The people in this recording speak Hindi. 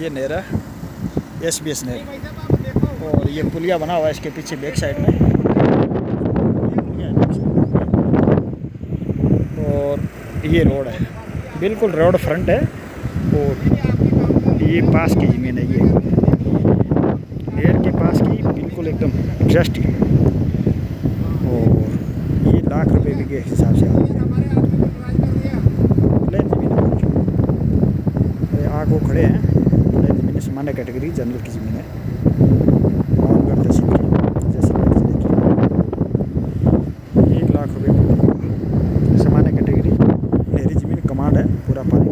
ये नहर है एस बी एस नहर और ये पुलिया बना हुआ है इसके पीछे बैक साइड में। और ये रोड है, बिल्कुल रोड फ्रंट है। और ये पास की ज़मीन है ये। नहर के पास की बिल्कुल एकदम जस्ट। और ये लाख रुपए भी के हिसाब से आ खड़े हैं। सामान्य कैटेगरी जनरल की ज़मीन है। एक लाख रुपये सामान्य कैटेगरी मेरी ज़मीन कमांड है, पूरा पानी